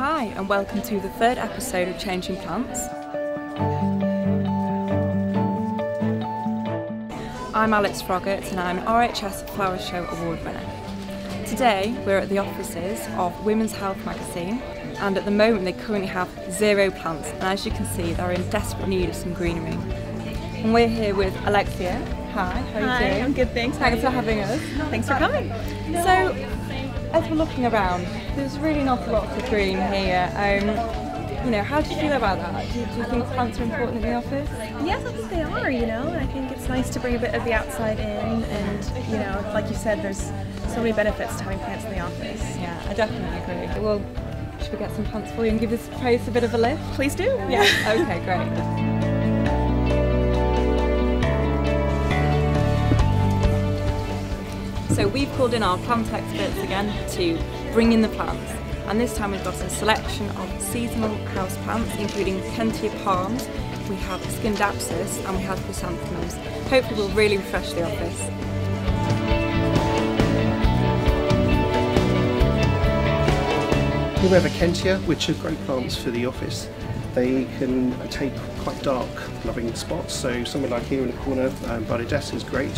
Hi, and welcome to the third episode of Changing Plants. I'm Alex Froggatt and I'm an RHS Flower Show Award winner. Today we're at the offices of Women's Health magazine and at the moment they currently have zero plants and as you can see they're in desperate need of some greenery. And we're here with Alexia. Hi, how are Hi, you doing? I'm good, thanks. Thanks for having us. Thanks for coming. So, as we're looking around, there's really not a lot of green here. Um, you know, how do you feel about that? Do do you think plants are important in the office? Yes, I think they are, you know. I think it's nice to bring a bit of the outside in and, you know, like you said, there's so many benefits to having plants in the office. Yeah, I definitely agree. Well, should we get some plants for you and give this place a bit of a lift? Please do. Yeah. Okay, great. We've called in our plant experts again to bring in the plants. And this time we've got a selection of seasonal house plants, including Kentia palms, we have Scindapsus and we have chrysanthemums. Hopefully we'll really refresh the office. Here we have a Kentia, which are great plants for the office. They can take quite dark, loving spots, so somewhere like here in the corner, um, Bardedessa is great,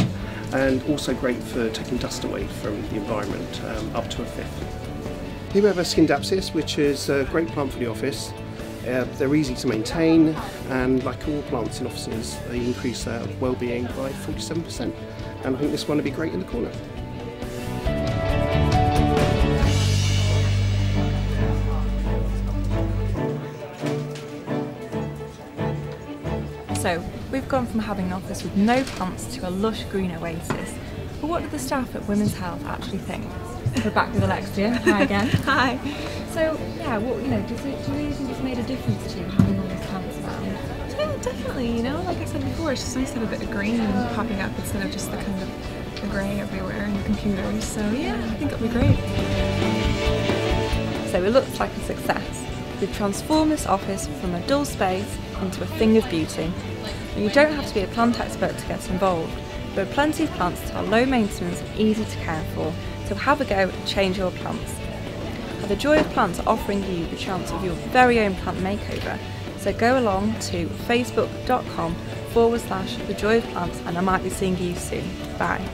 and also great for taking dust away from the environment, um, up to a fifth. Here we have a Scindapsus, which is a great plant for the office. Uh, they're easy to maintain, and like all plants in offices, they increase their well-being by 47%. And I think this one would be great in the corner. So we've gone from having an office with no plants to a lush green oasis. But what do the staff at Women's Health actually think? We're back with Alexia. Hi again. Hi. So yeah, what you know, does it, do you really think it's made a difference to you having all these plants around? Yeah, definitely, you know, like I said before, it's just nice to have a bit of green popping up instead of just the kind of the grey everywhere in the computers. So yeah, I think it'll be great. So it looks like a success. We've transformed this office from a dull space into a thing of beauty. And you don't have to be a plant expert to get involved. There are plenty of plants that are low maintenance and easy to care for, so have a go and change your plants. The Joy of Plants are offering you the chance of your very own plant makeover. So go along to facebook.com forward slash the joy of plants and I might be seeing you soon. Bye.